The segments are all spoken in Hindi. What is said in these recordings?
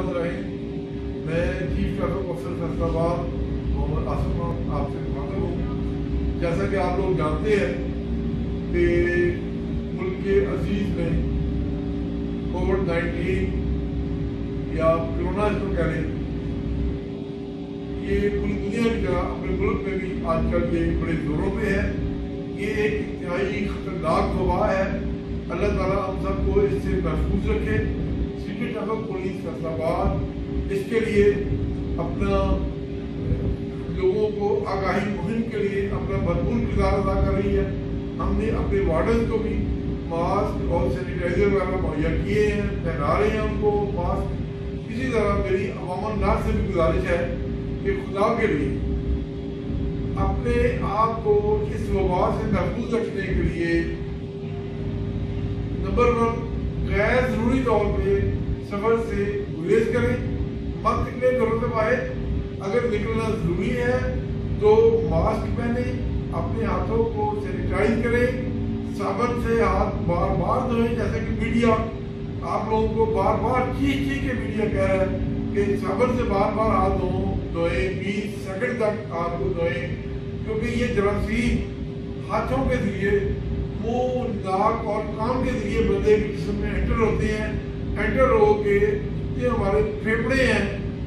आवाज़ रहे। मैं chief traffic officer Faisalabad Mohammad Asim आपसे मुखातब हूँ। जैसा कि आप लोग जानते हैं कि मुल्क के अज़ीज़ में कोविड नाइन्टीन या कोरोना इसको कह लें, ये पूरी दुनिया की तरह अपने मुल्क में भी आजकल ये बड़े जोरों पे है। ये एक इंतहाई खतरनाक वबा है। अल्लाह ताला हम सबको इससे महफूज रखे। सिटी पुलिस फैसलाबाद इसके लिए अपना लोगों को आगाही मुहिम के लिए अपना भरपूर किरदार अदा कर रही है। हमने अपने वार्डन को भी मास्क और सैनिटाइजर वगैरह मुहैया किए हैं, पहना रहे हैं उनको मास्क। इसी तरह मेरी अवाम नार से भी गुजारिश है कि खुदा के लिए अपने आप को इस वबा से महफूज रखने के लिए, नंबर वन, गैर ज़रूरी तौर पे सफ़र से गुरेज करें। मत निकले घरों से बाहर। अगर निकलना ज़रूरी है तो मास्क पहने, अपने हाथों को सैनिटाइज करें। साबन से हाथ बार बार धोएँ, जैसे कि मीडिया। आप लोगों को बार बार चीख चीख के मीडिया कह रहा है कि साबन से बार बार हाथ धो, धोए, बीस सेकंड तक हाथ को धोए। क्योंकि ये जरासीम हाथों के ज़रिए, मुँह, नाक और कान के ज़रिए बंदे के जिसम एंटर होते हैं। एंटर हो के ये हमारे फेफड़े हैं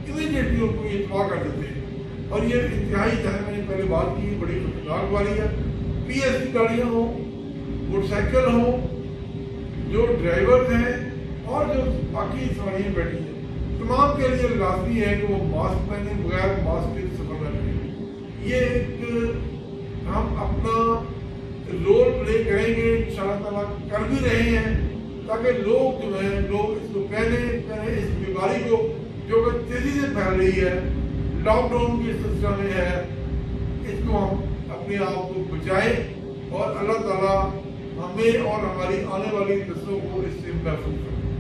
इमीडिएटली उनको ये तबाह कर देते हैं। और ये इंतहाई जैसे मैंने पहले बात की, बड़ी खतरनाक वाली है। पी एस सी गाड़ियाँ हों, मोटरसाइकिल हो, जो ड्राइवर हैं और जो बाकी सवारियाँ बैठी हैं, तमाम के लिए लाजमी है कि वो मास्क पहने बगैर मास्क के सफ़र न करें। ये एक हम अपना रोल प्ले करेंगे, इंशाल्लाह कर भी रहे हैं। ताकि लोग जो है, लोग इसको पहले पहले इस बीमारी को, जो कि तेज़ी से फैल रही है लॉकडाउन की सिलसिला में है, इसको हम अपने आप को बचाए और अल्लाह ताला हमें और हमारी आने वाली नस्लों को इससे महसूस करें।